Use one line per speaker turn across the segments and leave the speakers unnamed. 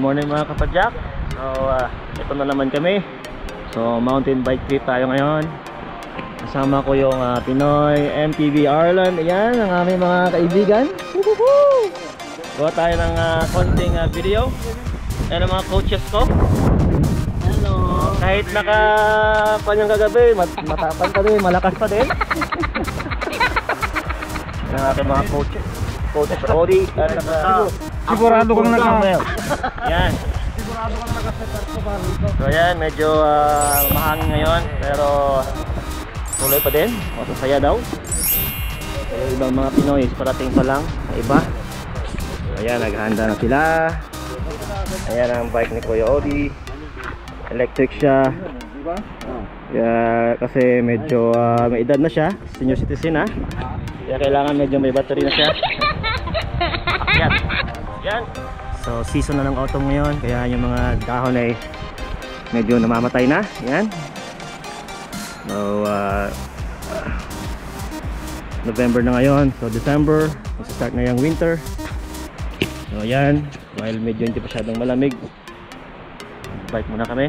morning mga kapadyak. So ah, ito na naman kami. So mountain bike trip tayo ngayon. Kasama ko yung ah, Pinoy MTV Ireland. Ayan ang aming mga kaibigan! Gawa tayo ng ah, konting ah, video. Ayan ang mga coaches ko.
Hello.
Kahit naka panyang kagabi mat Matapang pa din, malakas pa din. Yan ang aking mga coaches. Coach Cody at saka
Sigurado kang naka-.
Yan
Sigurado kang nakasetar ko ba rito?
So yan, medyo ah, mahangin ngayon pero tuloy pa din, masasaya daw. Kaya ibang mga Pinoy, parating pa lang, ang iba. So ayan, naghahanda na sila. Ayan ang bike ni Kuya Odi. Electric siya.
Di ba?
Kaya, kasi medyo ah, may edad na siya, senior citizen ha. Kaya kailangan medyo may battery na siya. Ayan. Yan. So season na ng autumn ngayon, kaya yung mga dahon ay medyo namamatay na. Yan. So uh, November na ngayon, so December, start na yung winter. So yan, while medyo hindi pa masyadong malamig. Bike muna kami.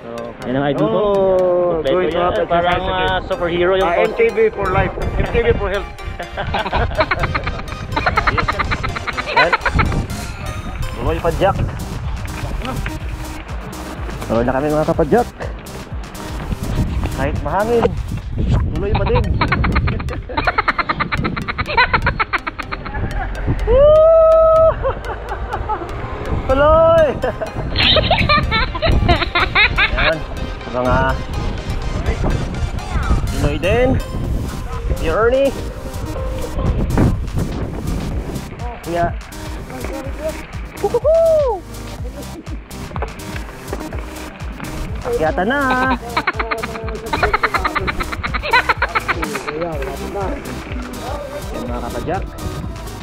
So, yan ang idol ko.
Oh, going to
yan.
have
Parang ah,
again.
superhero yung
Ah,
coach.
MTV for life. MTV for health.
Tuloy pa Jack. Tuloy na kami mga kapadyak. Kahit mahangin, tuloy pa din. Akyatan na. Mga kapadyak.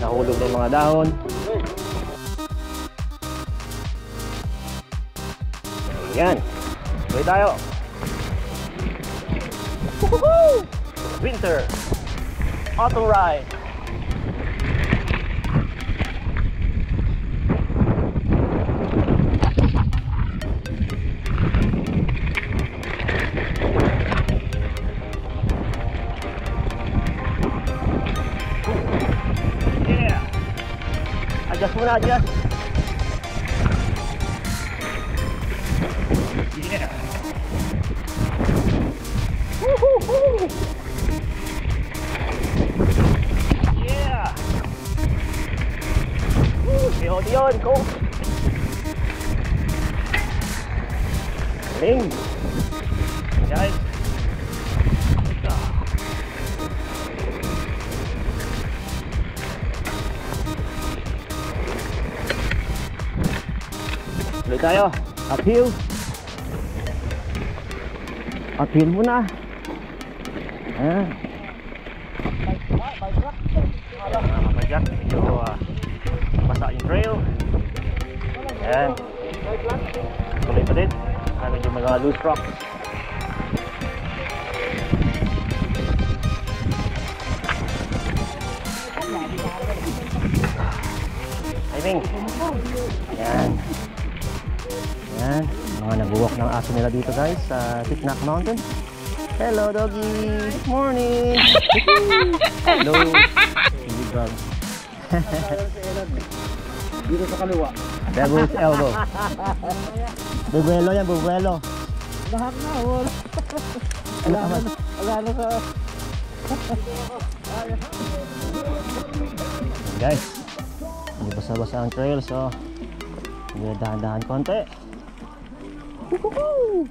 Nahulog ng mga dahon. Yan. Tuloy tayo. Winter. Auto ride. Adjust muna, adjust. Yeah. Woohoo! Yeah. Woo! Yun, yun, coach. Galing. Guys. Uphill. Uphill muna. Ayan. Mga kapadyak, medyo ah, basa yung trail. Ayan. Tuloy pa din. Ah, medyo mga loose rocks. Timing. Ayan. Ayan. Mga nag-walk ng aso nila dito guys sa Tiknak Mountain. Hello doggy. Good morning. Hello. Hindi dog.
Dito sa kaliwa.
Devil's elbow. Bubuelo yan, bubuelo.
Lahat na, wala.
Ano?
Wala na sa...
Guys, hindi basa-basa ang trail so hindi dahan-dahan konti. Woohoo!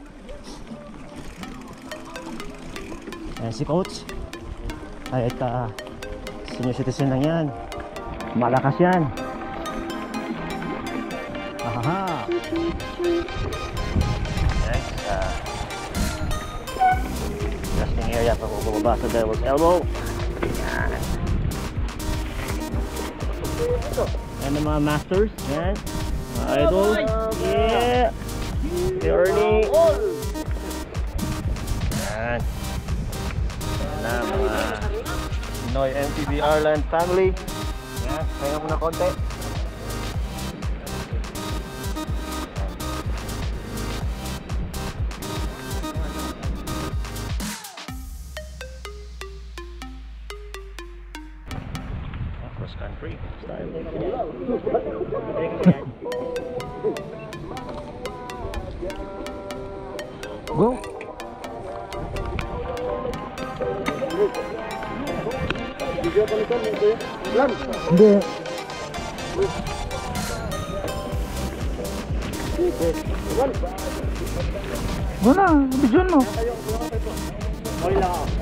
Ayan si coach. Ay, ito, ah, senior citizen lang yan. Malakas yan. Ahaha. Guys, ah, resting area pa kung bumaba sa Devil's Elbow. Yan. Yan ang mga masters. Yan. Mga idol. Yeah. Si Ernie. Yan. Yan na mga Pinoy MTV Ireland family. Yan. Kaya muna konti.
Hindi. Wala, bidyon mo.
Bagyo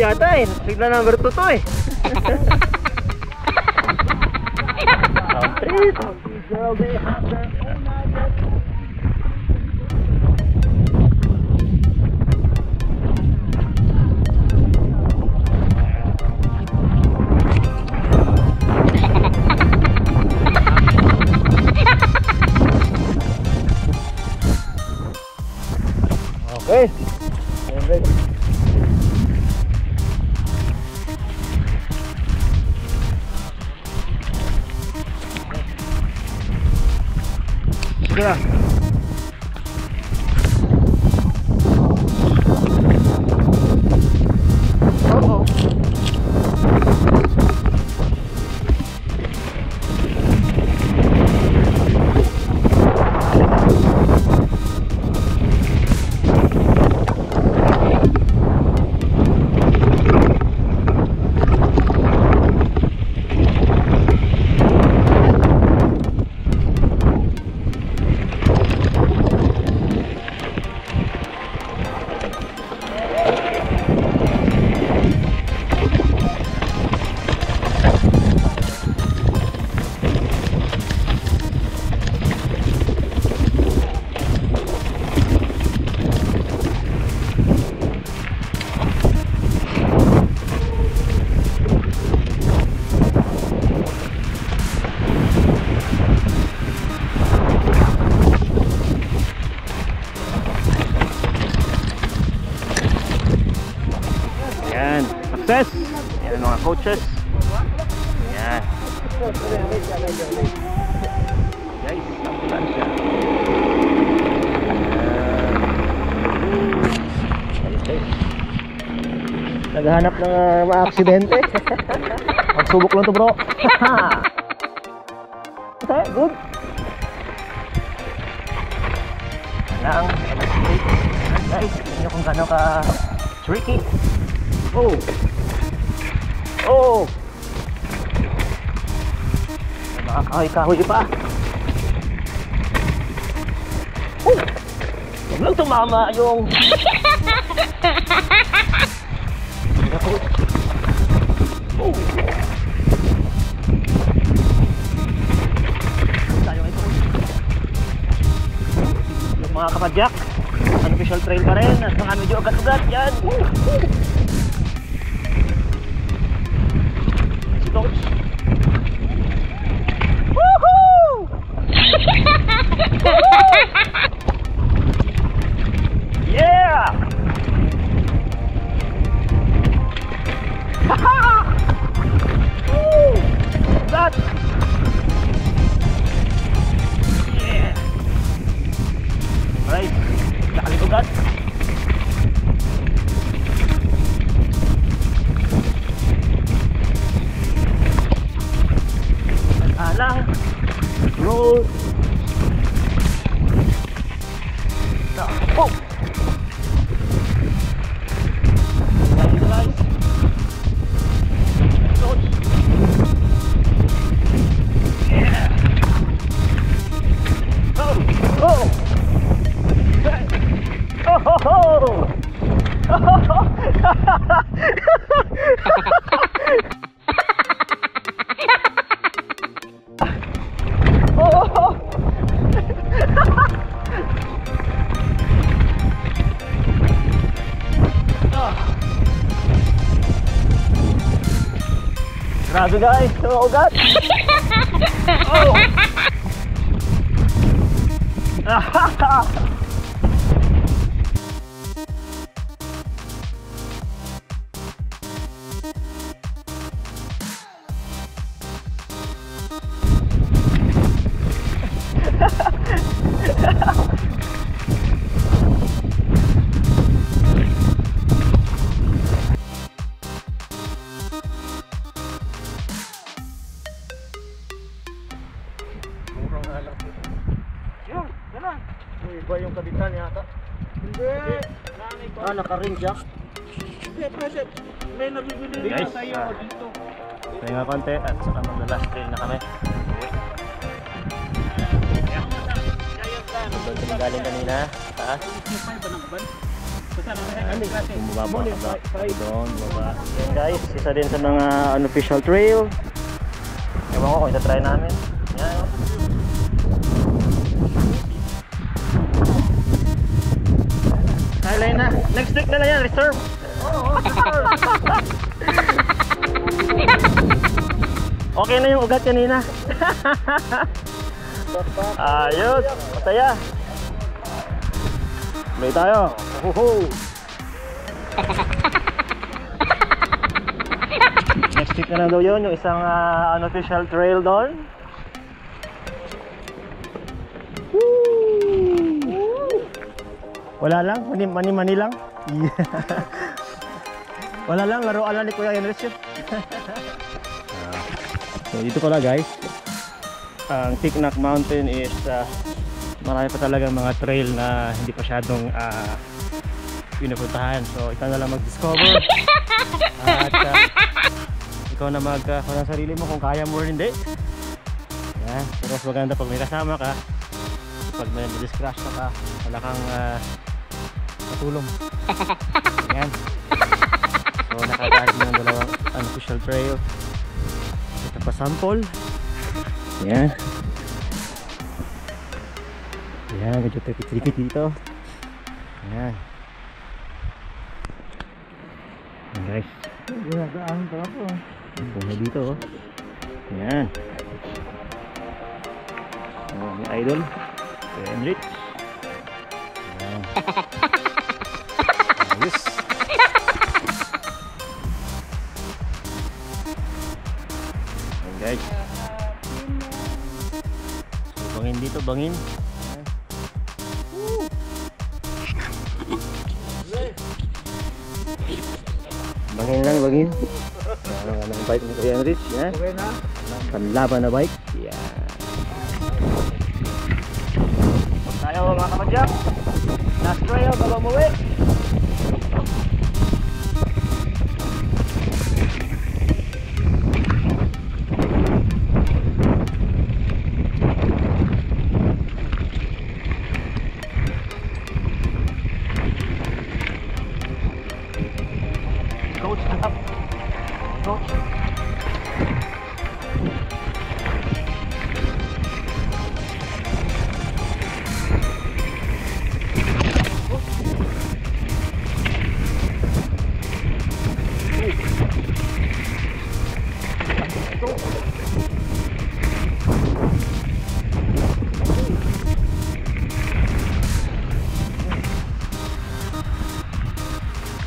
yata eh. Signal number 2 to eh. Sound 3. Yan. Success. Yan mga coaches. Yan. Guys, guys. Naghahanap ng uh, mga aksidente. Magsubok lang to bro. Good. Lang. Guys, tignan nyo kung gano'n ka tricky. Oh! Oh! May mga kahoy-kahoy pa. Oh! Huwag lang tumama yung... Oh! Mga kapadyak, unofficial trail pa rin at mga medyo ugat-ugat yan. lang. Roll. Oh! Grabe guys, tumaugat! Oh! iba yung kabitan yata.
Hindi.
Ah, naka-ring siya.
Hindi, present. May nabibili
Guys,
na sa'yo
ah.
dito.
Pahinga konti at saka magla-last trail na kami. Doon kami galing kanina, taas. Bumaba ka ba? Doon, bumaba. Yan guys, isa din sa mga unofficial trail. Ewan ko kung ito-try namin. Highline na. Next week na lang yan, reserve. Okay na yung ugat kanina. Ayos, masaya. May tayo. Uhuhu. Next week na lang daw yun, yung isang ah, unofficial trail doon. Wala lang, mani mani, mani lang. Wala lang, laruan lang ni Kuya yun. Ah, so dito pala guys, ang Tiknak Mountain is ah, marami pa talaga mga trail na hindi pa syadong uh, pinupuntahan. So ikaw na lang mag-discover. At ah, ikaw na mag uh, ng sarili mo kung kaya mo or hindi. Yan. Pero mas maganda pag may kasama ka. Pag may discrash ka ka, wala kang uh, katulong. Yan. So nakagalit ng dalawang unofficial trail. Ito pa sample. Yan. Yan, medyo tripit-tripit dito. Yan. Yan guys.
Ginadaan pa ako.
Puno dito oh. Yan. Oh, may idol. Enrich. Bangin bangin. Lang, bangin. Yan, ang bike ni Kuya Enrich. Yan.
Okay na?
Panlaban na bike. Yan. Huwag tayo mga kamadyak. Last trail bago umuwi. Coach.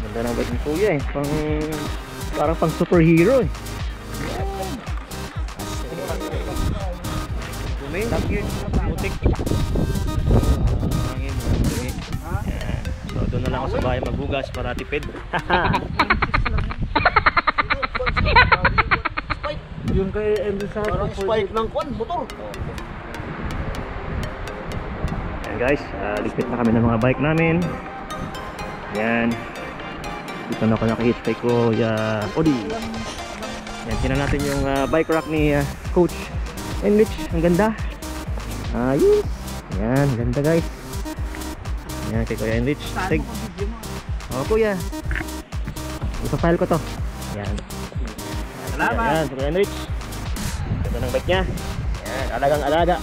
Ganda ng bike ni Kuya eh. Pang, parang pang superhero eh. So doon na lang ako sa bahay maghugas para tipid.
Yung kay MD sa Parang spike ng kwan, motor.
Yan guys, ligpit na kami ng mga bike namin. Yan. Dito na ako nakahit kay Kuya Odi. Yan, tingnan natin yung ah, bike rack ni ah, Coach Enrich. Ang ganda. Ayos. Yan, ganda guys. Yan, kay Kuya Enrich. Tig. Oh, Kuya. Ipapile ko to. Yan.
Salamat.
Yan, Kuya Enrich. Ganda ng bike niya. Yan, alagang alaga.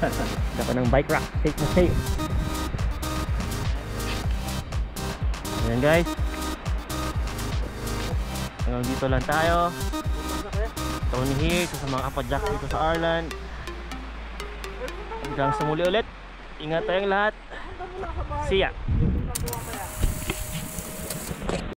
Ganda ng bike rack. Safe na safe. Ayan guys. Hanggang dito lang tayo. Tony here, sa mga kapadyak dito sa Arlan. Hanggang sa muli ulit. Ingat tayong lahat. See ya.